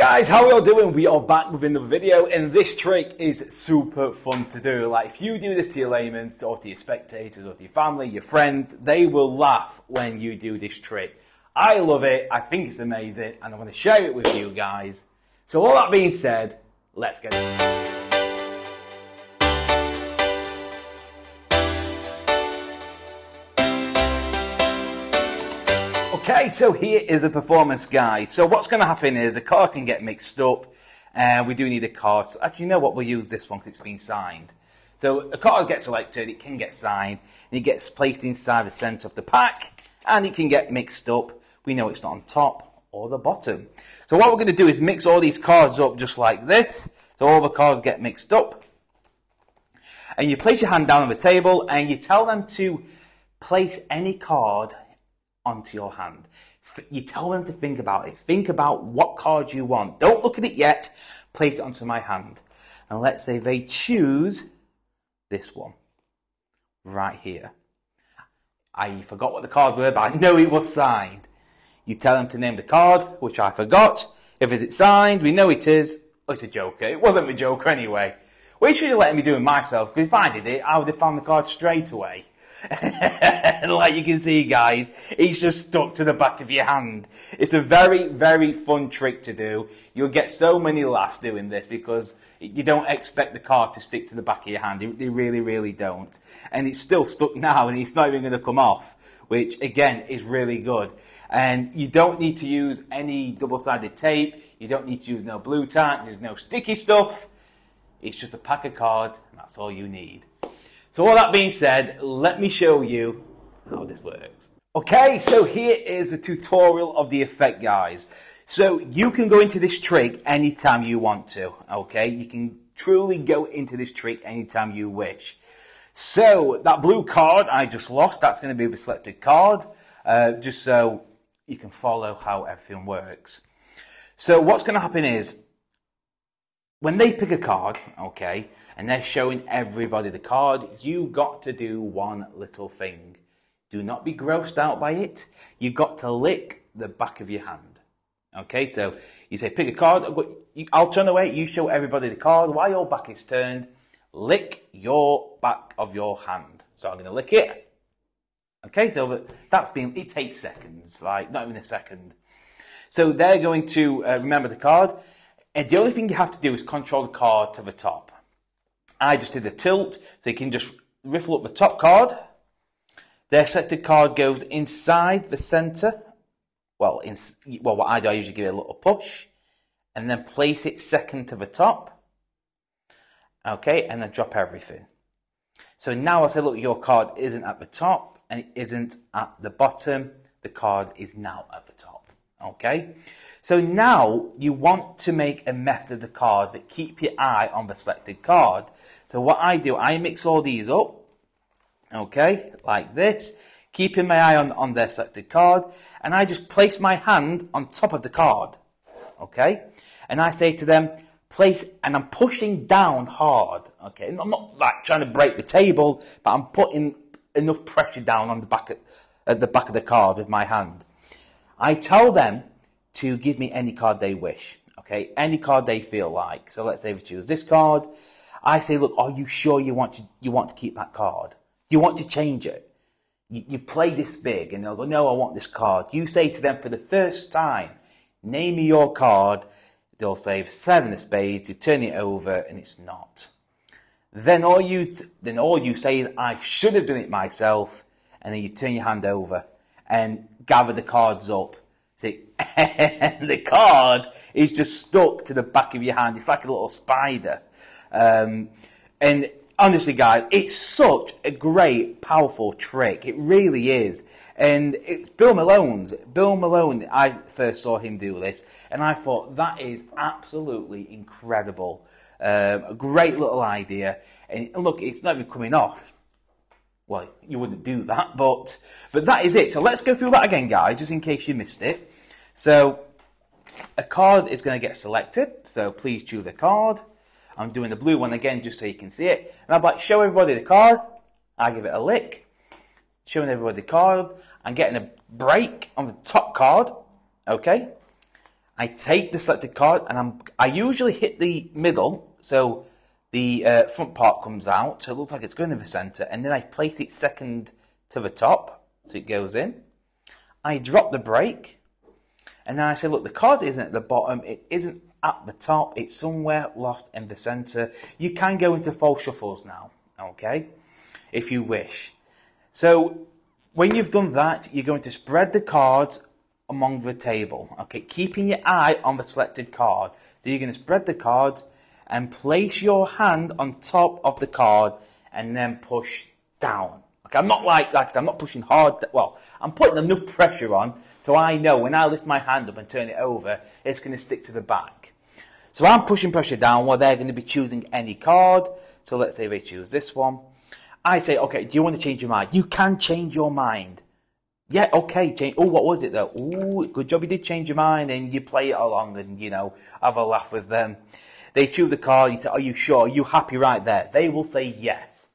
guys, how are you all doing? We are back with another video and this trick is super fun to do. Like if you do this to your laymen or to your spectators or to your family, your friends, they will laugh when you do this trick. I love it, I think it's amazing and I want to share it with you guys. So all that being said, let's get it. Okay, so here is a performance guide. So what's going to happen is the card can get mixed up, and we do need a card. So actually, you know what? We'll use this one because it's been signed. So a card gets selected, it can get signed, and it gets placed inside the centre of the pack, and it can get mixed up. We know it's not on top or the bottom. So what we're going to do is mix all these cards up just like this. So all the cards get mixed up. And you place your hand down on the table, and you tell them to place any card onto your hand. You tell them to think about it. Think about what card you want. Don't look at it yet. Place it onto my hand. And let's say they choose this one right here. I forgot what the card were, but I know it was signed. You tell them to name the card, which I forgot. If it's signed, we know it is. Oh, it's a Joker. It wasn't a Joker anyway. Well, you should have let me do it myself, because if I did it, I would have found the card straight away. And like you can see, guys, it's just stuck to the back of your hand. It's a very, very fun trick to do. You'll get so many laughs doing this because you don't expect the card to stick to the back of your hand. They really, really don't. And it's still stuck now and it's not even going to come off, which again is really good. And you don't need to use any double-sided tape. You don't need to use no Blu Tack. There's no sticky stuff. It's just a pack of cards and that's all you need. So all that being said, let me show you how this works. Okay, so here is a tutorial of the effect, guys. So you can go into this trick anytime you want to, okay? You can truly go into this trick anytime you wish. So that blue card I just lost, that's going to be the selected card, uh, just so you can follow how everything works. So what's going to happen is, when they pick a card, okay, and they're showing everybody the card, you got to do one little thing. Do not be grossed out by it. You got to lick the back of your hand. Okay, so you say pick a card. I'll turn away. You show everybody the card. While your back is turned, lick your back of your hand. So I'm going to lick it. Okay, so that's been. It takes seconds, like not even a second. So they're going to uh, remember the card, and the only thing you have to do is control the card to the top. I just did a tilt, so you can just riffle up the top card. The selected card goes inside the center. Well, in, well, what I do, I usually give it a little push, and then place it second to the top. Okay, and then drop everything. So now I say, look, your card isn't at the top and it isn't at the bottom. The card is now at the top. Okay, so now you want to make a method of the card, but keep your eye on the selected card. So what I do, I mix all these up, okay, like this, keeping my eye on, on their selected card, and I just place my hand on top of the card, okay, and I say to them, place, and I'm pushing down hard, okay, and I'm not like trying to break the table, but I'm putting enough pressure down on the back of, at the back of the card with my hand. I tell them to give me any card they wish. Okay, any card they feel like. So let's say we choose this card. I say, look, are you sure you want to you want to keep that card? You want to change it? You, you play this big, and they'll go, no, I want this card. You say to them for the first time, name me your card. They'll say seven of spades. You turn it over, and it's not. Then all you then all you say is, I should have done it myself, and then you turn your hand over and gather the cards up. See, the card is just stuck to the back of your hand. It's like a little spider. Um, and honestly, guys, it's such a great, powerful trick. It really is. And it's Bill Malone's. Bill Malone, I first saw him do this, and I thought that is absolutely incredible. Um, a great little idea. And look, it's not even coming off well, you wouldn't do that, but but that is it. So let's go through that again, guys, just in case you missed it. So a card is going to get selected. So please choose a card. I'm doing the blue one again, just so you can see it. And I'm like, show everybody the card. I give it a lick, showing everybody the card. I'm getting a break on the top card. Okay. I take the selected card and I'm, I usually hit the middle, so the uh, front part comes out, so it looks like it's going to the center, and then I place it second to the top, so it goes in. I drop the break, and then I say, look, the card isn't at the bottom, it isn't at the top, it's somewhere lost in the center. You can go into false shuffles now, okay, if you wish. So when you've done that, you're going to spread the cards among the table, okay, keeping your eye on the selected card. So you're going to spread the cards and place your hand on top of the card and then push down. Okay, I'm not like that. I'm not pushing hard. Well, I'm putting enough pressure on so I know when I lift my hand up and turn it over, it's going to stick to the back. So I'm pushing pressure down while they're going to be choosing any card. So let's say they choose this one. I say, okay, do you want to change your mind? You can change your mind. Yeah, okay, change. Oh, what was it though? Oh, good job you did change your mind and you play it along and, you know, have a laugh with them. They choose a card, you say, are you sure? Are you happy right there? They will say yes.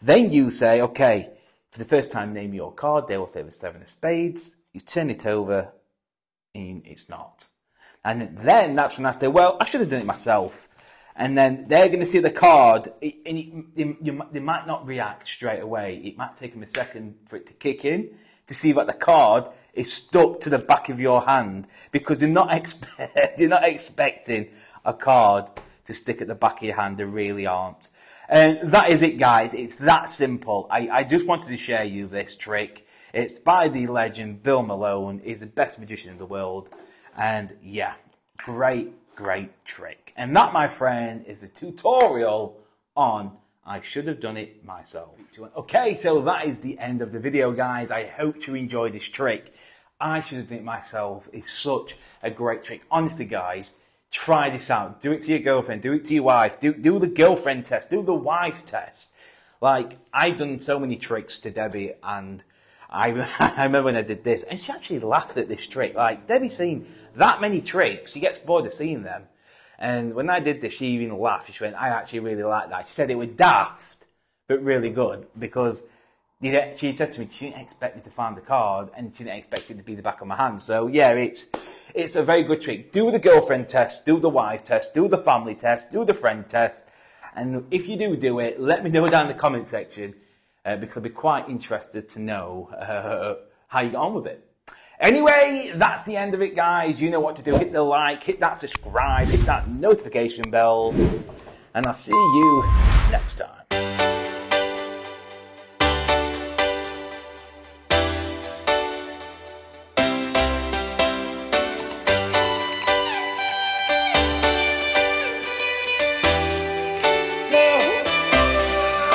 Then you say, okay, for the first time, name your card. They will say the seven of spades. You turn it over and it's not. And then that's when I say, well, I should have done it myself. And then they're going to see the card, and they might not react straight away. It might take them a second for it to kick in to see that the card is stuck to the back of your hand because you're not, expect, you're not expecting a card to stick at the back of your hand. They really aren't. And that is it, guys. It's that simple. I, I just wanted to share you this trick. It's by the legend Bill Malone. He's the best magician in the world. And yeah, great, great trick. And that, my friend, is a tutorial on I should have done it myself. Okay, so that is the end of the video, guys. I hope you enjoyed this trick. I should have done it myself. It's such a great trick. Honestly, guys, try this out. Do it to your girlfriend. Do it to your wife. Do, do the girlfriend test. Do the wife test. Like, I've done so many tricks to Debbie, and I, I remember when I did this, and she actually laughed at this trick. Like, Debbie's seen that many tricks, she gets bored of seeing them. And when I did this, she even laughed. She went, I actually really like that. She said it was daft, but really good, because she said to me she didn't expect me to find the card and she didn't expect it to be the back of my hand. So yeah, it's it's a very good trick. Do the girlfriend test, do the wife test, do the family test, do the friend test, and if you do do it, let me know down in the comment section uh, because I'd be quite interested to know uh, how you get on with it. Anyway, that's the end of it, guys. You know what to do. Hit the like, hit that subscribe, hit that notification bell, and I'll see you next time.